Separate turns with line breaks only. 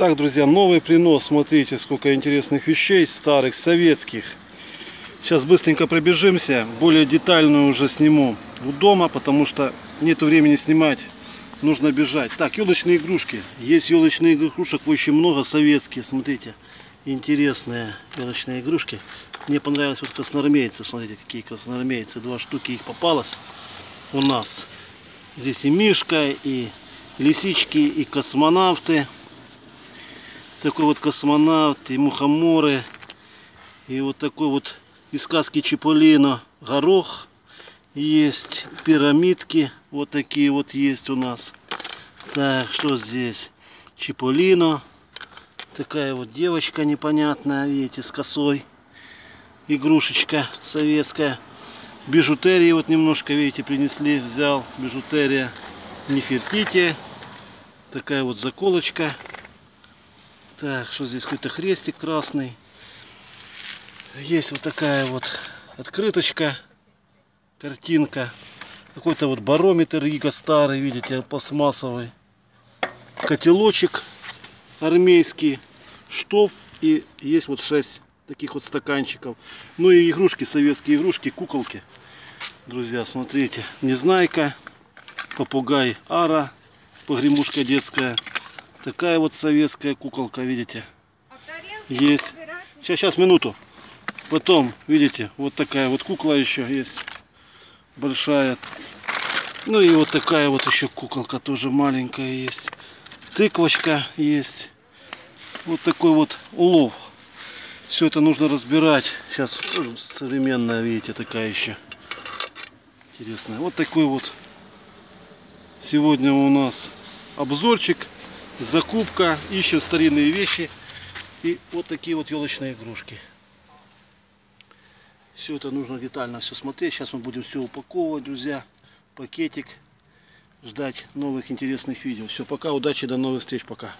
Так, друзья, новый принос. Смотрите, сколько интересных вещей старых, советских. Сейчас быстренько пробежимся. Более детальную уже сниму у дома, потому что нету времени снимать. Нужно бежать. Так, елочные игрушки. Есть елочные игрушек очень много советские. Смотрите, интересные елочные игрушки. Мне понравились вот красноармейцы. Смотрите, какие красноармейцы. Два штуки их попалось у нас. Здесь и Мишка, и лисички, и космонавты. Такой вот космонавт, и мухоморы. И вот такой вот из сказки Чиполлино горох есть. Пирамидки вот такие вот есть у нас. Так, что здесь? Чиполлино. Такая вот девочка непонятная, видите, с косой. Игрушечка советская. Бижутерии вот немножко, видите, принесли, взял. Бижутерия Нефертити. Такая вот заколочка. Так, что здесь? Какой-то хрестик красный. Есть вот такая вот открыточка, картинка. Какой-то вот барометр Рига старый, видите, пластмассовый. Котелочек армейский, штоф и есть вот 6 таких вот стаканчиков. Ну и игрушки, советские игрушки, куколки. Друзья, смотрите, Незнайка, попугай Ара, погремушка детская. Такая вот советская куколка, видите. Есть. Сейчас, сейчас, минуту. Потом, видите, вот такая вот кукла еще есть. Большая. Ну и вот такая вот еще куколка тоже маленькая есть. Тыквочка есть. Вот такой вот улов. Все это нужно разбирать. Сейчас современная, видите, такая еще. Интересная. Вот такой вот сегодня у нас обзорчик. Закупка. Ищем старинные вещи. И вот такие вот елочные игрушки. Все это нужно детально все смотреть. Сейчас мы будем все упаковывать, друзья. Пакетик. Ждать новых интересных видео. Все, пока, удачи, до новых встреч, пока.